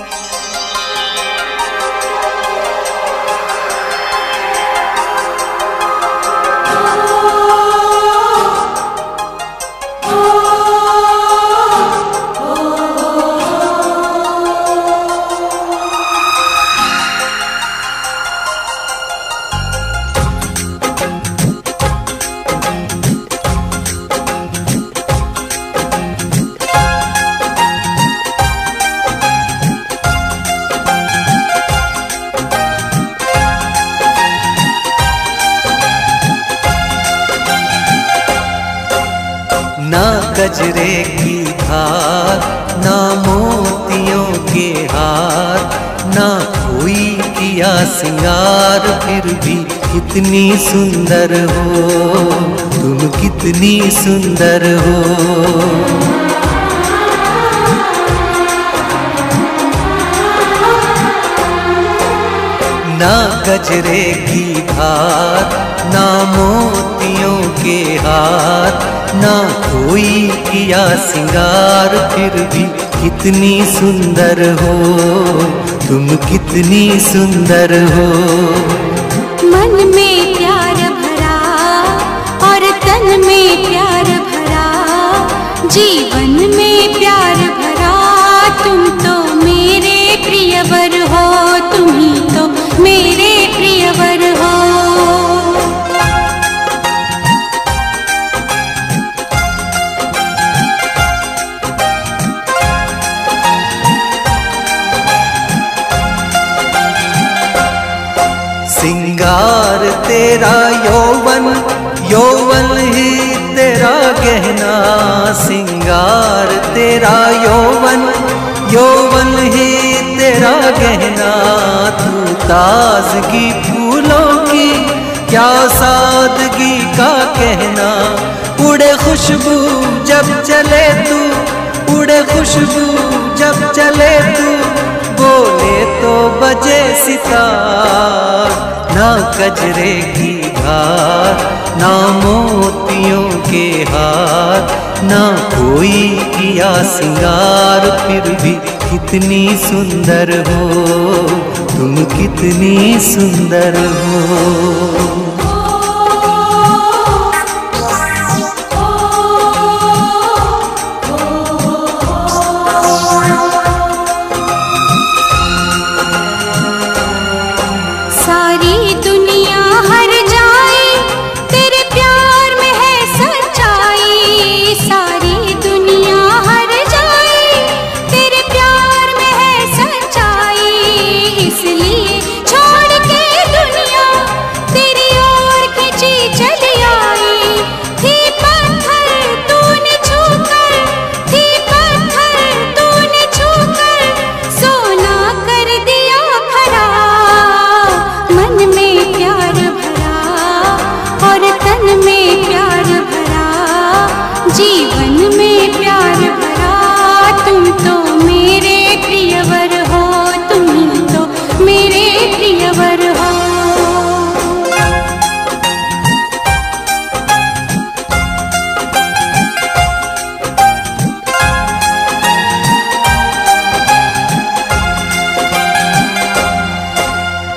ना गजरे की धार, ना मोतियों के हार, ना कोई किया सिंगार, फिर भी कितनी सुंदर हो, तुम कितनी सुंदर हो। ना गजरे की धार ना मोतियों के हाथ, ना कोई किया सिंगार, फिर भी कितनी सुंदर हो, तुम कितनी सुंदर हो। मन में तेरा यौवन यौवन ही तेरा गहना सिंगार। तेरा यौवन यौवन ही तेरा गहना तू ताजगी फूलों की। क्या सादगी का कहना, उड़े खुशबू जब चले तू, उड़े खुशबू जब चले तू। बोले तो बजे सितार, ना गजरे की धार, ना मोतियों के हार, ना कोई किया सिंगार, फिर भी कितनी सुंदर हो, तुम कितनी सुंदर हो।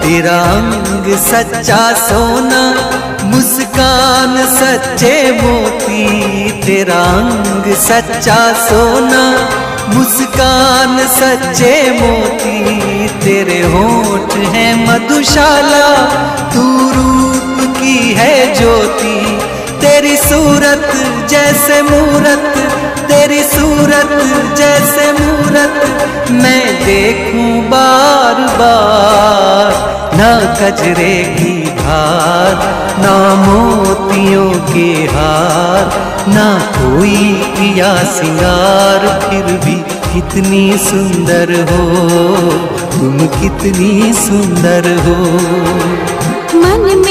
तेरा अंग सच्चा सोना, मुस्कान सच्चे मोती। तेरा अंग सच्चा सोना, मुस्कान सच्चे मोती। तेरे होठ है मधुशाला, तू रूप की है ज्योति। तेरी सूरत जैसे मूरत, तेरी सूरत जैसे मूरत। मैं देखूँ बार बार ना कजरे की हार ना मोतियों के हार, ना कोई किया सिंगार, फिर भी कितनी सुंदर हो, तुम कितनी सुंदर हो। मन में